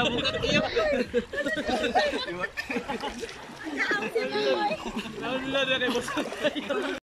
Kabukat iyak. Naon nila na kay Bosan.